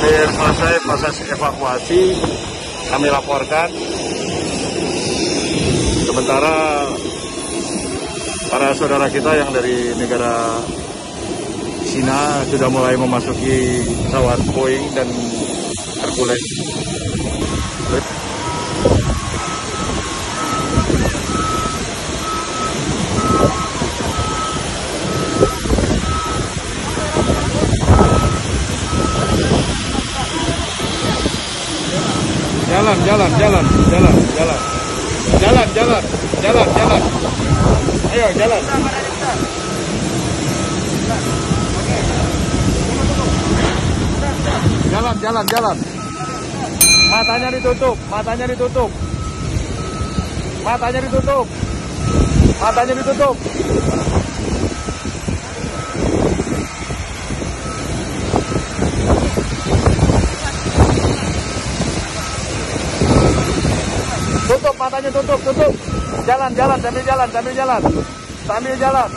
hampir selesai proses evakuasi kami laporkan sementara para saudara kita yang dari negara Cina sudah mulai memasuki pesawat Boeing dan Hercules. Jalan, jalan, jalan, jalan, jalan. Jalan, jalan, jalan, jalan. Ayo, jalan. Jalan, jalan, jalan. Matanya ditutup, matanya ditutup. Matanya ditutup. Matanya ditutup. Tutup matanya tutup, tutup. Jalan, jalan, sambil jalan, sambil jalan. Sambil jalan.